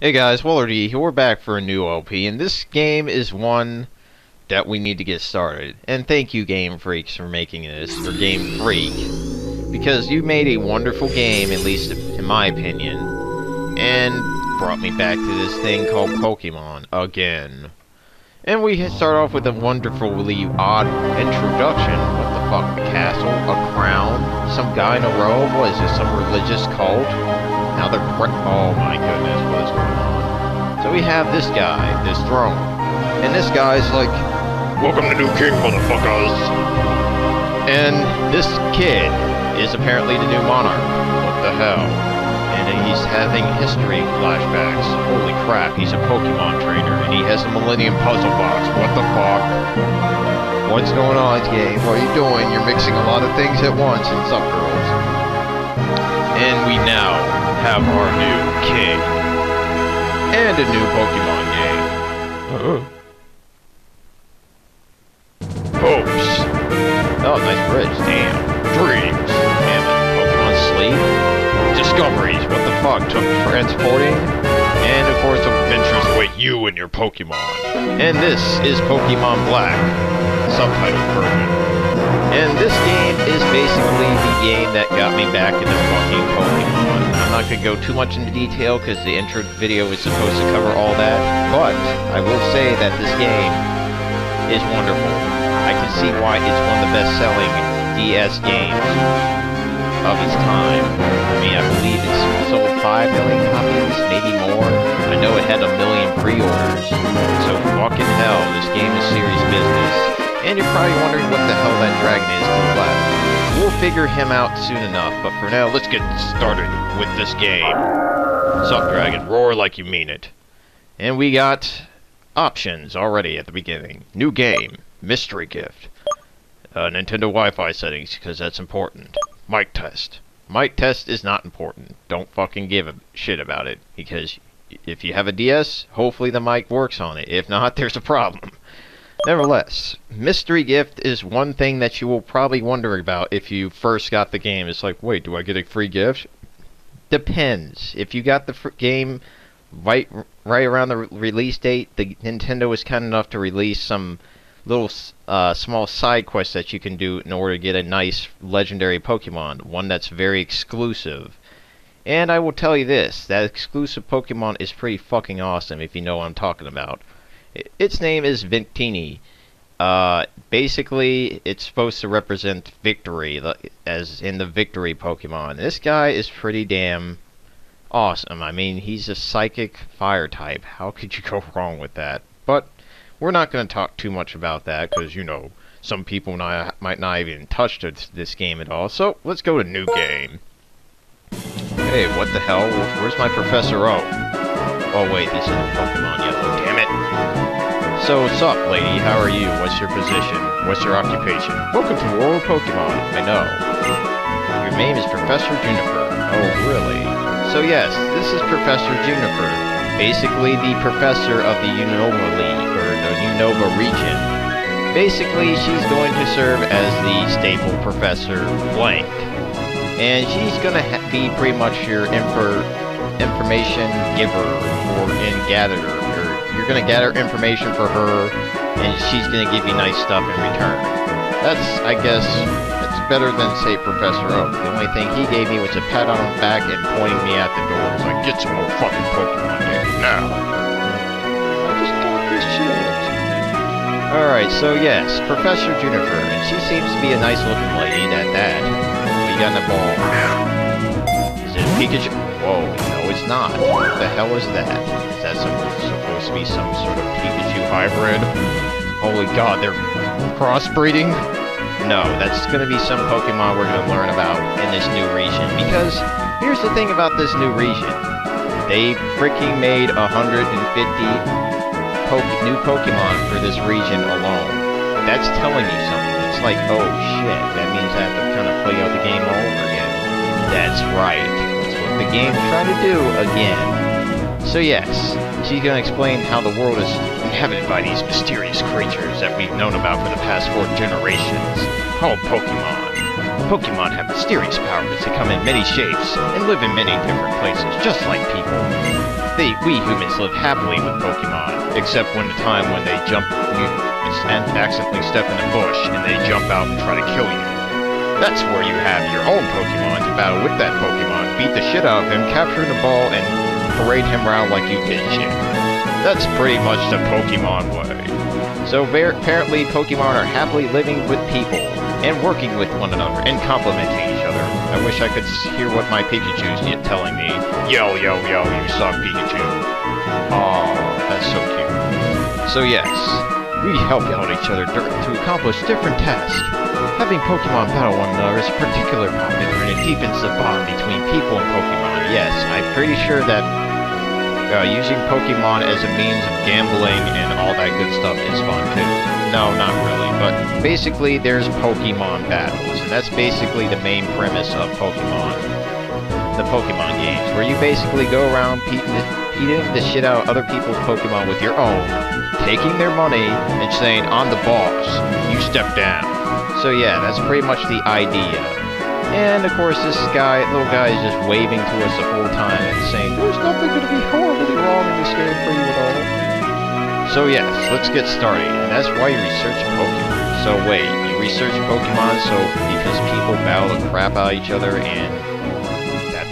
Hey guys, Waddler D here. We're back for a new LP, and this game is one that we need to get started. And thank you, Game Freaks, for making this, for Game Freak. Because you made a wonderful game, at least in my opinion, and brought me back to this thing called Pokemon again. And we start off with a wonderfully odd introduction. What the fuck? A castle? A crown? Some guy in a robe? What is this? Some religious cult? Now they're oh my goodness, So we have this guy, this throne, and this guy's like, "Welcome to New King, motherfuckers." And this kid is apparently the new monarch. What the hell? And he's having history flashbacks. Holy crap, he's a Pokemon trainer, and he has a Millennium Puzzle Box. What the fuck? What's going on, game? What are you doing? You're mixing a lot of things at once. What's some girls? And we now have our new king. And a new Pokemon game. Uh-huh. Hopes. Oh, nice bridge. Damn. Dreams. Damn it. Pokemon Sleep. Discoveries. What the fuck? Took transporting. And of course, adventures await you and your Pokemon. And this is Pokemon Black. Subtitle version. And this game is basically the game that got me back into fucking Pokemon. I'm not going to go too much into detail because the intro video is supposed to cover all that, but I will say that this game is wonderful. I can see why it's one of the best-selling DS games of its time. I mean, I believe it's sold 5 million copies, maybe more. I know it had a million pre-orders. So fucking hell, this game is serious business. And you're probably wondering what the hell that dragon is to the left. We'll figure him out soon enough, but for now, let's get started with this game. Sup, dragon? Roar like you mean it. And we got options already at the beginning. New game. Mystery gift. Uh, Nintendo Wi-Fi settings, because that's important. Mic test. Mic test is not important. Don't fucking give a shit about it, because if you have a DS, hopefully the mic works on it. If not, there's a problem. Nevertheless, mystery gift is one thing that you will probably wonder about if you first got the game. It's like, wait, do I get a free gift? Depends. If you got the game right right around the re release date, the Nintendo was kind enough to release some little uh, small side quests that you can do in order to get a nice legendary Pokemon, one that's very exclusive. And I will tell you this, that exclusive Pokemon is pretty fucking awesome if you know what I'm talking about. Its name is Victini. Uh, basically, it's supposed to represent victory, as in the victory Pokemon. This guy is pretty damn awesome. I mean, he's a psychic fire type. How could you go wrong with that? But we're not going to talk too much about that, because, you know, some people not, might not even touch this game at all. So, let's go to new game. Hey, what the hell? Where's my Professor O? Oh, wait, this isn't Pokemon Yellow. Damn it. So, what's up, lady? How are you? What's your position? What's your occupation? Welcome to World of Pokemon. I know. Your name is Professor Juniper. Oh, really? So, yes, this is Professor Juniper. Basically, the professor of the Unova League, or the Unova region. Basically, she's going to serve as the staple Professor Blank. And she's going to be pretty much your infer information giver or in gatherer. Or you're going to gather information for her, and she's going to give you nice stuff in return. That's, I guess, it's better than, say, Professor Oak. The only thing he gave me was a pat on the back and pointing me at the door. It's like, get some more fucking Pokemon here, now. I just got this shit. Alright, so yes, Professor Juniper, and she seems to be a nice looking lady at that. We got the ball. Is it a Pikachu? Whoa, no it's not. What the hell is that? Is that supposed to be some sort of Pikachu hybrid? Holy god, they're crossbreeding? No, that's going to be some Pokemon we're going to learn about in this new region. Because, here's the thing about this new region. They freaking made 150 po new Pokemon for this region alone. That's telling you something. It's like, oh shit, that means I have to kind of play out the game all over again. That's right. That's what the game's trying to do again. So yes, she's going to explain how the world is inhabited by these mysterious creatures that we've known about for the past four generations, called Pokemon. Pokemon have mysterious powers that come in many shapes and live in many different places, just like people. They, we humans live happily with Pokemon, except when the time when they jump, you and accidentally step in a bush and they jump out and try to kill you. That's where you have your own Pokemon to battle with that Pokemon, beat the shit out of him, capture the ball, and parade him around like you did shit. That's pretty much the Pokemon way. So apparently Pokemon are happily living with people, and working with one another, and complimenting each other. I wish I could hear what my Pikachu's telling me. Yo, yo, yo, you suck, Pikachu. Aw, that's so cute. So yes, we help out each other to accomplish different tasks. Having Pokemon battle one another is particularly popular and it deepens the bond between people and Pokemon. Yes, I'm pretty sure that uh, using Pokemon as a means of gambling and all that good stuff is fun too. No, not really, but basically there's Pokemon battles, and that's basically the main premise of Pokemon, the Pokemon games, where you basically go around beating the, shit out of other people's Pokemon with your own, taking their money, and saying, I'm the boss, you step down. So yeah, that's pretty much the idea. And of course this guy, little guy is just waving to us the whole time and saying, there's nothing going to be horribly wrong in this game for you at all. So yes, let's get started. And that's why you research Pokemon. So wait, you research Pokemon so because people battle the crap out of each other and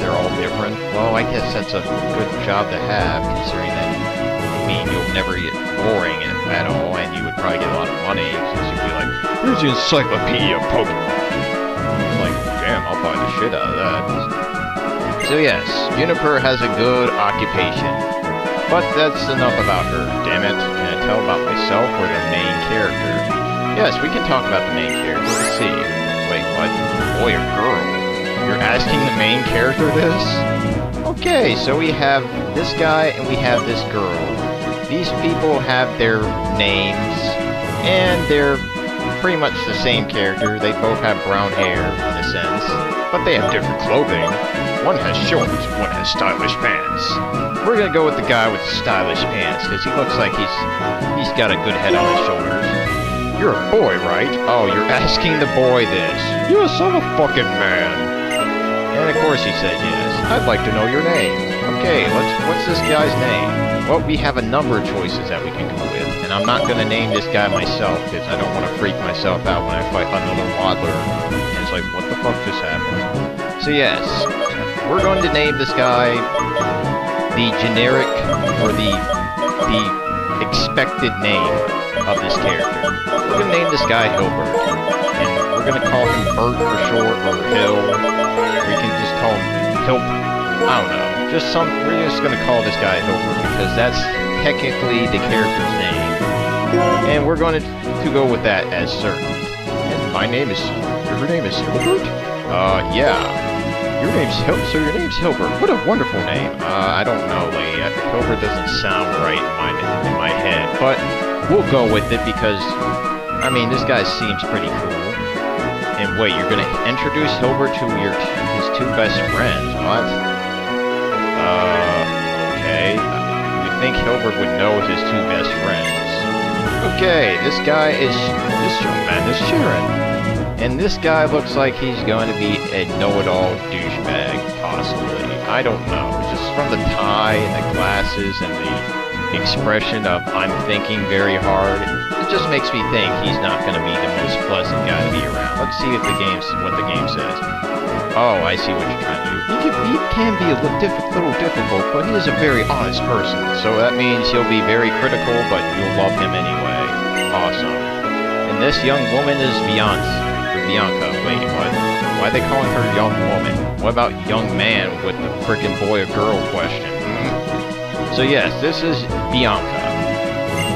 they're all different? Well, I guess that's a good job to have considering that I mean you'll never get boring at all and you would probably get a lot of money since you'd be like, here's the encyclopedia of Pokemon. Like, damn, I'll buy the shit out of that. So yes, Juniper has a good occupation. But that's enough about her, damn it. Can I tell about myself or the main character? Yes, we can talk about the main character. Let's see. Wait, what? Boy or girl? You're asking the main character this? Okay, so we have this guy and we have this girl. These people have their names, and they're pretty much the same character. They both have brown hair, in a sense, but they have different clothing. One has shorts, one has stylish pants. We're gonna go with the guy with stylish pants, because he looks like he's he's got a good head on his shoulders. You're a boy, right? Oh, you're asking the boy this. Yes, I'm a fucking man. And of course he said yes. I'd like to know your name. Okay, let's. What's this guy's name? Well, we have a number of choices that we can go with, and I'm not going to name this guy myself, because I don't want to freak myself out when I fight another waddler, and it's like, what the fuck just happened? So yes, we're going to name this guy the generic, or the, the expected name of this character. We're going to name this guy Hilbert, and we're going to call him Bert for short, or Hill, we can just call him Hilp, I don't know. Just some, we're just gonna call this guy Hilbert because that's technically the character's name. And we're going to, to go with that as certain. And my name is, your name is Hilbert? Uh, yeah. Your name's Hil so your name's Hilbert. What a wonderful name. Uh, I don't know, lady. Hilbert doesn't sound right in my, in my head. But we'll go with it because, I mean, this guy seems pretty cool. And wait, you're gonna introduce Hilbert to your his two best friends? What? Uh, okay. You think Hilbert would know his two best friends. Okay, this guy is... This man is Cheren. And this guy looks like he's going to be a know-it-all douchebag, possibly. I don't know. Just from the tie and the glasses and the expression of I'm thinking very hard, it just makes me think he's not going to be the most pleasant guy to be around. Let's see if the game's what the game says. Oh, I see what you're trying to do. He can, he can be a little, diff little difficult, but he is a very honest person. So that means he'll be very critical, but you'll love him anyway. Awesome. And this young woman is Bianca. Bianca. Wait, what? Why are they calling her young woman? What about young man with the freaking boy or girl question? Hmm. So yes, this is Bianca.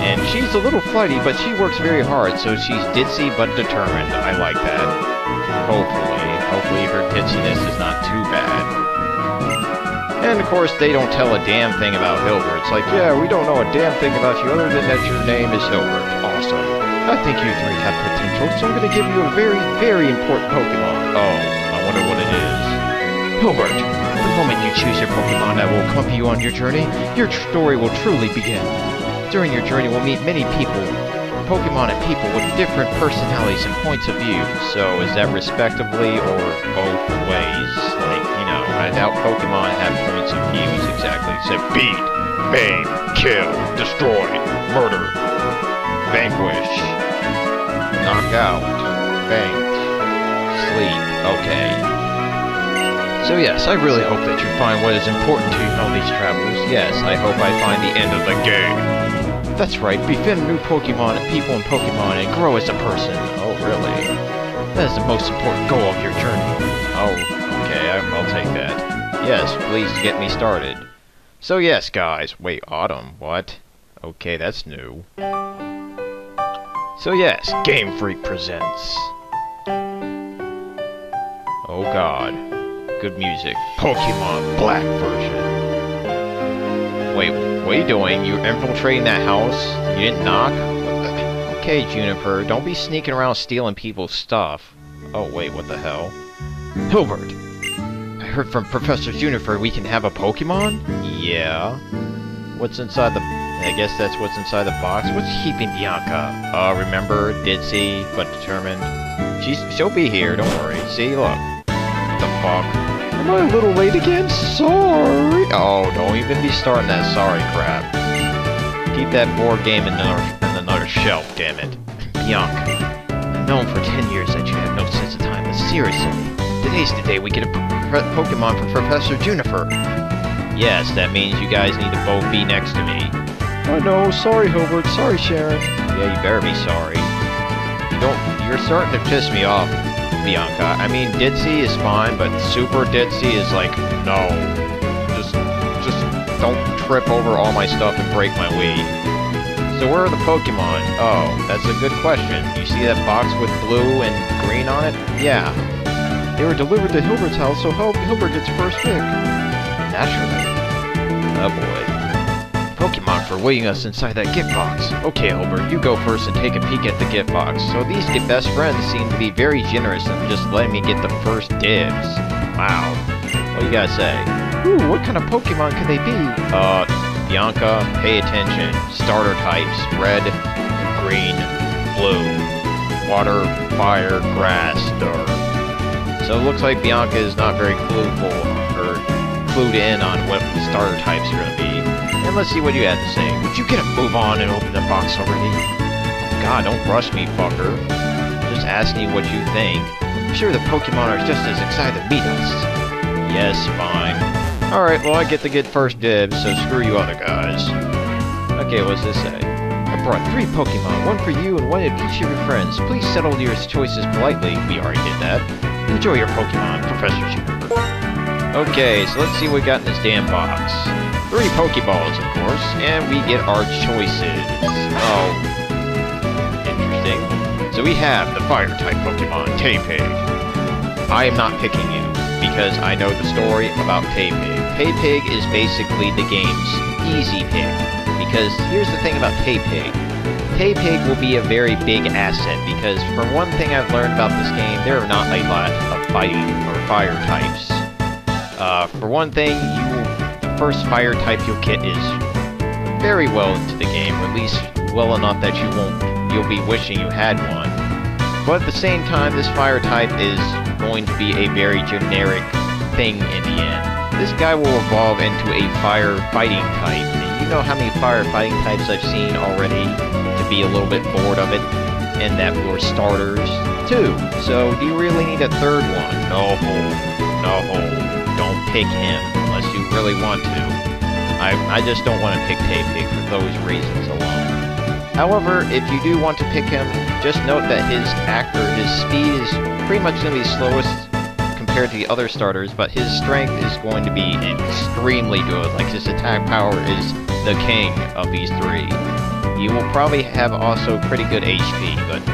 And she's a little flighty, but she works very hard, so she's ditzy but determined. I like that. Hopefully. Hopefully her ditziness is not too bad. And of course, they don't tell a damn thing about Hilbert. It's like, yeah, we don't know a damn thing about you other than that your name is Hilbert. Awesome. I think you three have potential, so I'm going to give you a very, very important Pokemon. Oh, I wonder what it is. Hilbert, the moment you choose your Pokemon that will accompany you on your journey, your story will truly begin. During your journey, we'll meet many people Pokemon and people with different personalities and points of view. So is that respectively or both ways? Like, you know, I doubt Pokemon have points of views exactly. Say beat, maim, kill, destroy, murder, vanquish, knock out, faint, sleep. Okay. So yes, I really hope that you find what is important to you all these travels. Yes, I hope I find the end of the game. That's right, befriend new Pokemon and people in Pokemon and grow as a person. Oh, really? That is the most important goal of your journey. Oh, okay, I'll take that. Yes, please get me started. So yes, guys. Wait, Autumn, what? Okay, that's new. So yes, Game Freak presents... Oh god. Good music. Pokemon Black version. Wait, what are you doing? You're infiltrating that house? You didn't knock? Okay, Juniper, don't be sneaking around stealing people's stuff. Oh wait, what the hell? Hilbert! I heard from Professor Juniper we can have a Pokemon? Yeah. What's inside the... I guess that's what's inside the box. What's keeping Bianca? Uh, remember, ditzy, but determined. She's, she'll be here, don't worry. See, look. What the fuck? Am I a little late again? Sorry. Oh, don't even be starting that sorry crap. Keep that board game in another, in another shelf, damn it. Bianca. I've known for 10 years that you have no sense of time, but seriously, today's the day we get a Pokemon from Professor Juniper. Yes, that means you guys need to both be next to me. I no, sorry Hilbert, sorry Cheren. Yeah, you better be sorry. You don't, you're starting to piss me off, Bianca. I mean, Ditzy is fine, but Super Ditzy is like, no. Just, just don't trip over all my stuff and break my Wii. So where are the Pokemon? Oh, that's a good question. You see that box with blue and green on it? Yeah. They were delivered to Hilbert's house, so Hil Hilbert gets first pick. Naturally. Oh boy. Pokemon for waiting us inside that gift box. Okay, Hilbert, you go first and take a peek at the gift box. So these best friends seem to be very generous and just letting me get the first dibs. Wow. What do you gotta say? Ooh, what kind of Pokemon could they be? Uh, Bianca, pay attention. Starter types, red, green, blue. Water, fire, grass, dirt. So it looks like Bianca is not very clueful, or clued in on what the starter types are gonna be. And let's see what you have to say. Would you get a move on and open the box already? God, don't rush me, fucker. Just asking what you think. I'm sure the Pokemon are just as excited to meet us. Yes, fine. Alright, well I get to get first dibs, so screw you other guys. Okay, what's this say? I brought three Pokemon, one for you and one of each of your friends. Please settle your choices politely. We already did that. Enjoy your Pokemon, Professor Juniper. Okay, so let's see what we got in this damn box. Three Pokeballs, of course, and we get our choices. Oh. Interesting. So we have the Fire-type Pokemon, Tepig. I am not picking you, because I know the story about Tepig. Tepig is basically the game's easy pick, because here's the thing about Tepig. Tepig will be a very big asset, because from one thing I've learned about this game, there are not a lot of fighting or fire types. Uh, for one thing, you first fire type you'll get is very well into the game, or at least well enough that you won't you'll be wishing you had one. But at the same time, this fire type is going to be a very generic thing in the end. This guy will evolve into a fire fighting type, and you know how many fire fighting types I've seen already to be a little bit bored of it, and that were starters too. So do you really need a third one? No, no, don't pick him unless you really want to. I, I just don't want to pick Tepig for those reasons alone. However, if you do want to pick him, just note that his actor, his speed is pretty much going to be slowest compared to the other starters, but his strength is going to be extremely good. Like his attack power is the king of these three. You will probably have also pretty good HP, but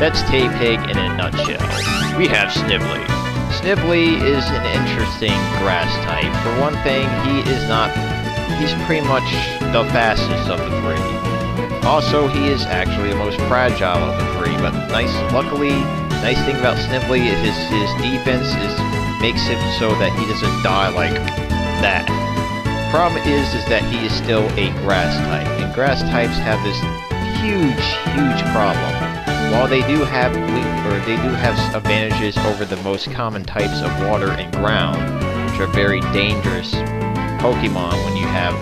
that's Tepig in a nutshell. We have Snivy. Snivy is an interesting grass type. For one thing, he is not... He's pretty much the fastest of the three. Also, he is actually the most fragile of the three, but nice, luckily, nice thing about Snivy is his, his defense is makes him so that he doesn't die like that. Problem is, is that he is still a grass type, and grass types have this huge, huge problem. While they do have or they do have advantages over the most common types of water and ground, which are very dangerous Pokemon when you have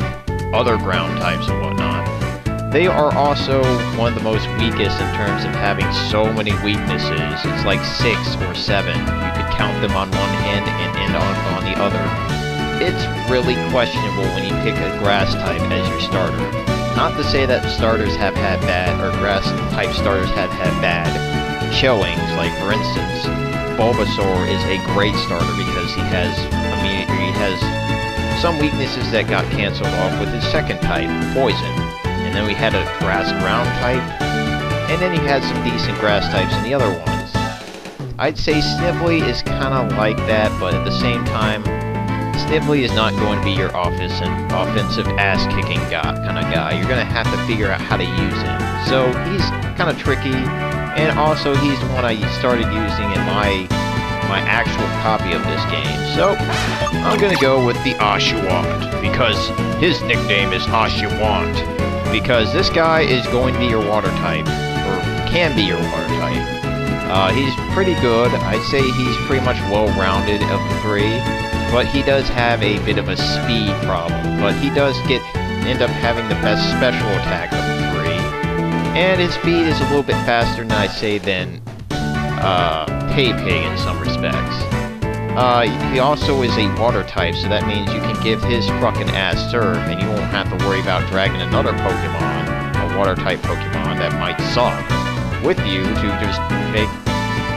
other ground types and whatnot. They are also one of the most weakest in terms of having so many weaknesses. It's like six or seven. You could count them on one hand and, and on, on the other. It's really questionable when you pick a grass type as your starter. Not to say that starters have had bad, or grass type starters have had bad showings, like for instance, Bulbasaur is a great starter because he has, I mean, he has some weaknesses that got cancelled off with his second type, Poison and then we had a grass ground type, and then you had some decent grass types in the other ones. I'd say Snivy is kind of like that, but at the same time, Snivy is not going to be your office and offensive ass-kicking guy, kind of guy. You're going to have to figure out how to use him. So he's kind of tricky, and also he's the one I started using in my my actual copy of this game. So I'm going to go with the Oshawott, because his nickname is Oshawott because this guy is going to be your water type, or can be your water type. Uh, he's pretty good. I'd say he's pretty much well-rounded of the three, but he does have a bit of a speed problem. But he does get end up having the best special attack of the three, and his speed is a little bit faster than I'd say than uh, Pig in some respects. Uh, he also is a water type, so that means you can give his fucking ass Surf, and you won't have to worry about dragging another Pokemon, a water type Pokemon that might suck, with you to just make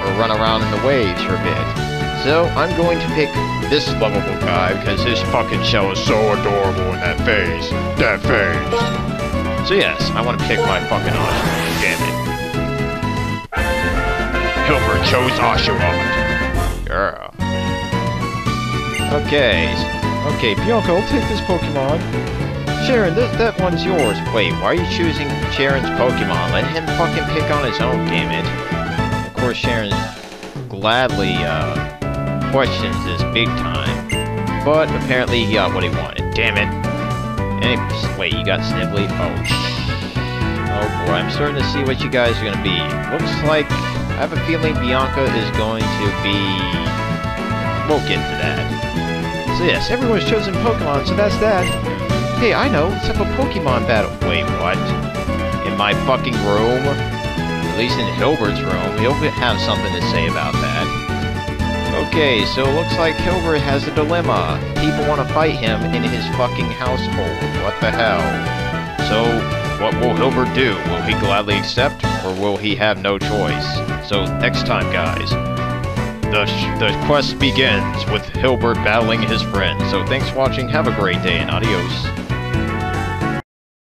or run around in the waves for a bit. So I'm going to pick this lovable guy because his fucking shell is so adorable in that face. That face. So yes, I want to pick my fucking Oshawott. Damn it. Hilbert chose Oshawott. Yeah. Okay. Okay, Bianca, I'll take this Pokemon. Cheren, th that one's yours. Wait, why are you choosing Cheren's Pokemon? Let him fucking pick on his own, damn it. Of course, Cheren gladly, uh, questions this big time. But apparently he got what he wanted. Damn it. Any wait, you got Snivy? Oh, Oh boy, I'm starting to see what you guys are gonna be. Looks like I have a feeling Bianca is going to be... We'll get to that. So yes, everyone's chosen Pokemon, so that's that. Hey, I know, let's have a Pokemon battle. Wait, what? In my fucking room? At least in Hilbert's room. He'll have something to say about that. Okay, so it looks like Hilbert has a dilemma. People want to fight him in his fucking household. What the hell? So, what will Hilbert do? Will he gladly accept, or will he have no choice? So, next time, guys, the, the quest begins with Hilbert battling his friend. So thanks for watching, have a great day, and adios.